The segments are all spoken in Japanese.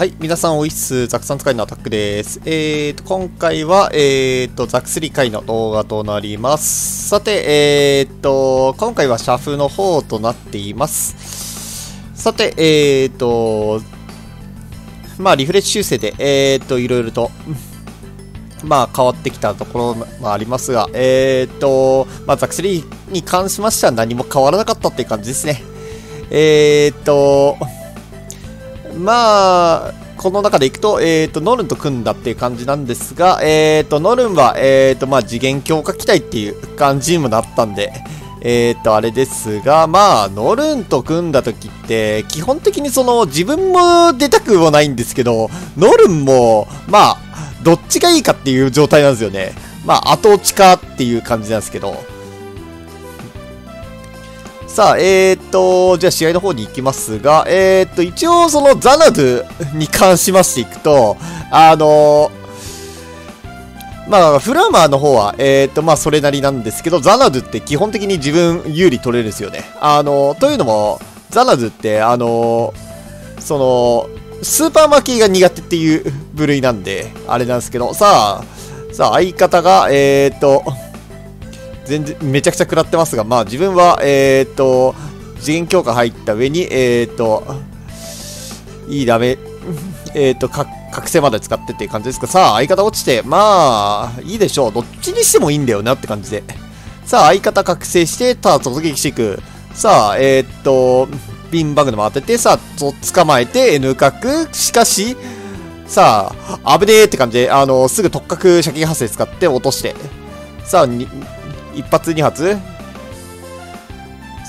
はい、皆さん、おいっす。ザクさん使いのアタックです。えーと、今回は、えーと、ザク3回の動画となります。さて、えーと、今回はシャフの方となっています。さて、えーと、まあ、リフレッシュ修正で、えーと、いろいろと、まあ、変わってきたところもありますが、えーと、まあ、ザク3に関しましては何も変わらなかったっていう感じですね。えーと、まあ、この中でいくと、えっ、ー、と、ノルンと組んだっていう感じなんですが、えっ、ー、と、ノルンは、えっ、ー、と、まあ、次元強化機体っていう感じにもなったんで、えっ、と、あれですが、まあ、ノルンと組んだ時って、基本的にその、自分も出たくもないんですけど、ノルンも、まあ、どっちがいいかっていう状態なんですよね。まあ、後落ちかっていう感じなんですけど、さあ、えー、っと、じゃあ試合の方に行きますが、えー、っと、一応そのザナドゥ に関しましていくと、あのまあ、フラーマーの方は、えー、っと、まあ、それなりなんですけど、ザナドゥって基本的に自分有利取れるんですよね。あのというのも、ザナドゥって、あのその、スーパーマキーが苦手っていう部類なんで、あれなんですけど、さあ、さあ、相方が、えー、っと、全然、めちゃくちゃ食らってますが、まあ自分は、えっ、と、次元強化入った上に、えっ、と、いいダメ、えっ、と、覚醒まで使ってっていう感じですか。さあ、相方落ちて、まあ、いいでしょう。どっちにしてもいいんだよなって感じで。さあ、相方覚醒して、ただ突撃していく。さあ、えっ、と、ビンバグでも当てて、さあ、捕まえて、N 角。しかし、さあ、危ねえって感じで、あの、すぐ特角射撃発生使って落として。さあ、一発二発？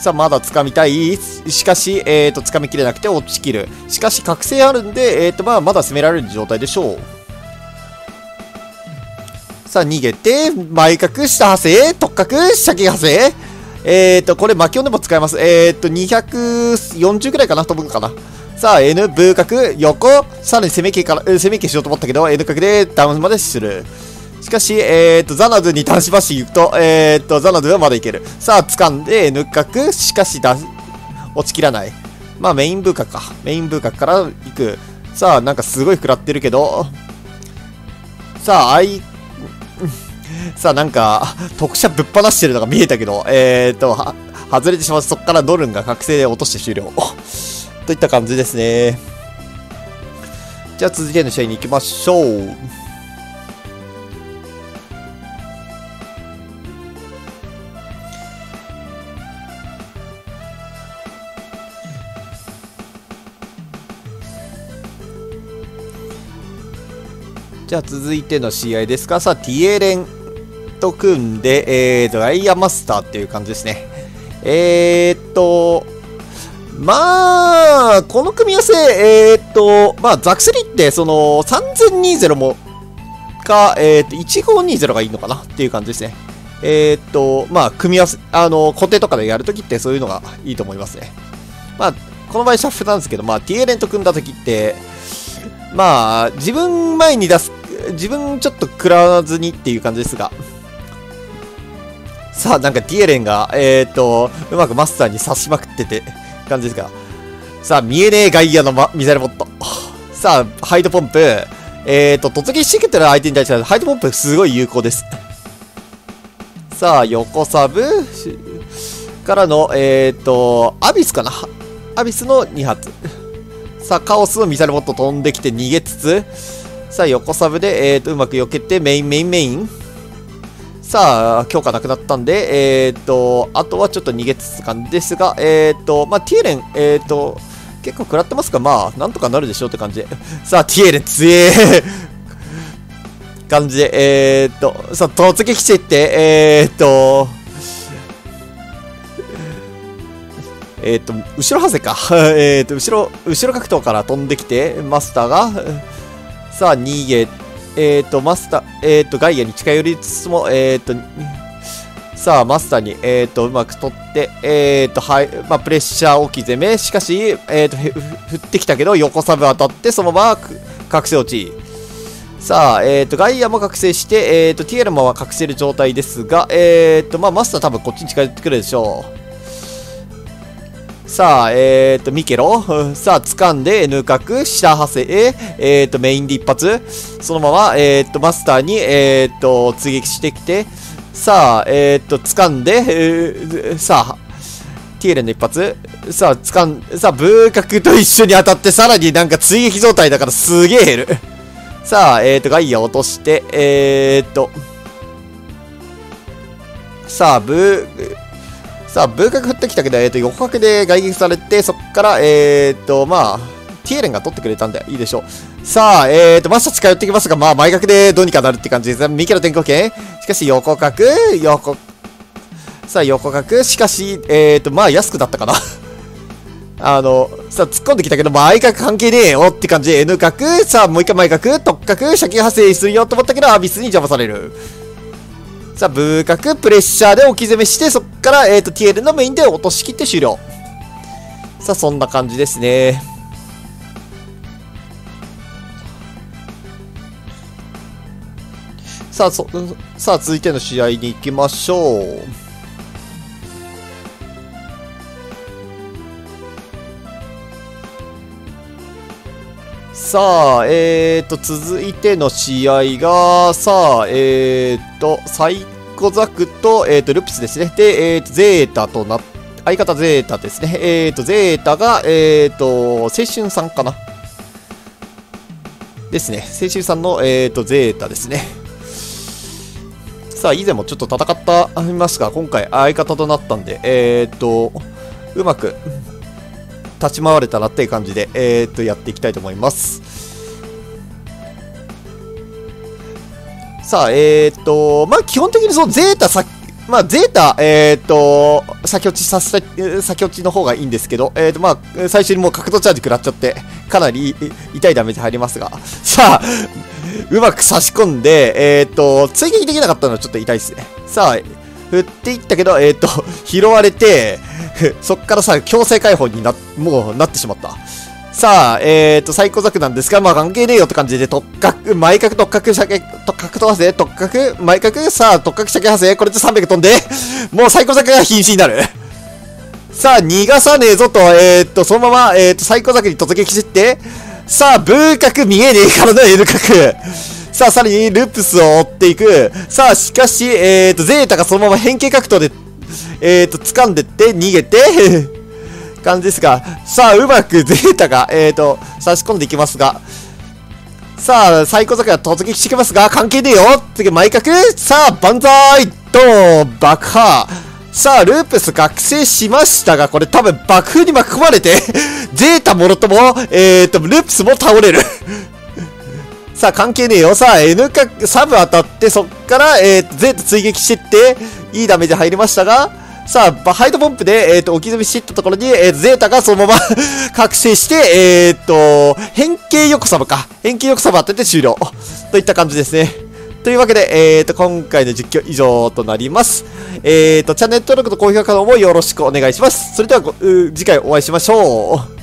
さあ、まだ掴みたい？しかし、えっ、ー、と、掴みきれなくて落ちきる。しかし、覚醒あるんで、えっ、ー、と、まあ、まだ攻められる状態でしょう。さあ、逃げて、前角、下派生、特角、射撃派生。えっ、ー、と、これ、魔境でも使えます。えっ、と、240くらいかな？飛ぶかな？さあ、N、ブー角、横、さらに攻め系から、攻め系しようと思ったけど、N 角でダウンまでする。しかし、えー、っと、ザナズに端し行くと、えー、っと、ザナズはまだいける。さあ、掴んで、N 角、しかしだ、落ちきらない。まあ、メインブーカか。メインブーカから行く。さあ、なんかすごい食らってるけど、さあ、あい、さあ、なんか、特殊ぶっ放してるのが見えたけど、えー、っと、外れてしまうそこからドルンが覚醒で落として終了。といった感じですね。じゃあ続いての試合に行きましょう。じゃあ続いての試合ですか。さあ、ティエレンと組んで、えーと、ライアマスターっていう感じですね。えーと、まあ、この組み合わせ、えーと、まあ、ザクスリって、その、3020も、か、えーと、1520がいいのかなっていう感じですね。えーと、まあ、組み合わせ、あの、固定とかでやるときってそういうのがいいと思いますね。まあ、この場合シャッフルなんですけど、まあ、ティエレンと組んだときって、まあ、自分前に出す自分ちょっと食らわずにっていう感じですが。さあ、なんかティエレンが、え、ー、と、うまくマスターに刺しまくってて、感じですが。さあ、見えねえガイアの、ま、ミサイルポッド。さあ、ハイドポンプ。え、ー、と、突撃してくる相手に対して、ハイドポンプすごい有効です。さあ、横サブからの、え、ー、と、アビスかなアビスの2発。さあ、カオスのミサイルポッド飛んできて逃げつつ、さあ、横サブで、えーと、うまく避けて、メイン、メイン、メイン。さあ、強化なくなったんで、えーと、あとはちょっと逃げつつ感じですが、えーと、まあ、ティエレン、えーと、結構食らってますが、まあ、なんとかなるでしょうって感じで。さあ、ティエレン強え 感じで、えーと、さあ、突撃していって、えーと、えっ、と、後ろハゼか。えっと、後ろ、後ろ格闘から飛んできて、マスターが、さあ、逃げ、えっ、ー、と、マスター、えっ、ー、と、ガイアに近寄りつつも、えっ、ー、と、さあ、マスターに、えっ、と、うまく取って、えっ、と、はい、まあ、プレッシャー置き攻め。しかし、えっ、と、振ってきたけど、横サブ当たって、そのまま、覚醒落ち。さあ、えっ、と、ガイアも覚醒して、えっ、と、ティエルマは覚醒る状態ですが、えっ、と、まあ、マスター多分こっちに近寄ってくるでしょう。さあ、えっ、と、ミケロ？さあ、掴んで N 角、下派生、えっ、と、メインで一発。そのまま、えっ、と、マスターに、えっ、と、追撃してきて、さあ、えっ、と、掴んで、えー、さあ、ティエレンの一発。さあ、掴ん、さあ、ブー角と一緒に当たって、さらになんか追撃状態だからすげえ減る。さあ、えっ、と、ガイア落として、えっと、さあ、ブー、さあ、ブー角振ってきたけど、えっ、と、横角で外撃されて、そっから、えっ、と、まあ、ティエレンが取ってくれたんでいいでしょ。う。さあ、えーと、マスター近寄ってきますが、まあ、前角でどうにかなるって感じです。ね。ミケの転向権しかし、横角、横、さあ、横角、しかし、えーと、まあ、安くなったかな。あの、さあ、突っ込んできたけど、前角関係ねえよ。って感じ。で、N 角、さあ、もう一回前角、特角、射撃発生するよと思ったけど、アビスに邪魔される。さあ、ブー角、プレッシャーで置き攻めして、そっから、えっ、ー、と、TL のメインで落としきって終了。さあ、そんな感じですね。さあ、そ、さあ、続いての試合に行きましょう。さあ、えーと、続いての試合が、さあ、えーと、サイコザクと、えーと、ルプスですね。で、えーと、ゼータとな、相方ゼータですね。えーと、ゼータが、えーと、青春さんかな？ですね。青春さんの、えーと、ゼータですね。さあ、以前もちょっと戦ったありますが、今回相方となったんで、えー、と、うまく立ち回れたらっていう感じで、えー、っと、やっていきたいと思います。さあ、えー、っと、まあ、基本的にそのゼータさ、まあ、ゼータ、えー、っと、先落ちさせ、先落ちの方がいいんですけど、えー、っと、まあ、最初にもう角度チャージ食らっちゃって、かなり痛いダメージ入りますが、さあ、うまく差し込んで、えっ、と、追撃できなかったのはちょっと痛いですね。さあ、振っていったけど、えっ、ー、と、拾われて、そっからさ、強制解放にな、もうなってしまった。さあ、えっ、ー、と、サイコザクなんですが、まあ関係ねえよって感じで、特角、前角、特角、射撃、特角飛ばせ、特角、前角、さあ、特角射撃派生、これで300飛んで、もうサイコザクが瀕死になる。さあ、逃がさねえぞと、えっ、ー、と、そのまま、えっ、ー、と、サイコザクに突撃してって、さあ、ブー角見えねえからの L 角。さあ、さらにルプスを追っていく。さあ、しかし、え、ー、と、ゼータがそのまま変形格闘で、え、ー、と、掴んでって逃げて 感じですが、さあ、うまくゼータが、え、ー、と、差し込んでいきますが、さあ、サイコザクが突撃してきますが、関係ねえよ。次、前角さあ、万歳ドーン爆破。さあ、ループス覚醒しましたが、これ多分爆風に巻き込まれて ゼータもろとも、えーと、ループスも倒れる。さあ、関係ねえよ。さあ、N か、サブ当たって、そっから、えーと、ゼータ追撃してって、いいダメージ入りましたが、さあ、ハイドポンプで、えっ、ー、と、置き積みしてったところに、えー、ゼータがそのまま 覚醒して、えっ、と、変形横サブか。変形横サブ当てて終了。といった感じですね。というわけで、えーと、今回の実況以上となります。えーと、チャンネル登録と高評価の方もよろしくお願いします。それでは、次回お会いしましょう。